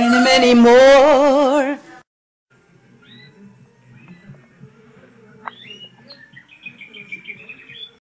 And many more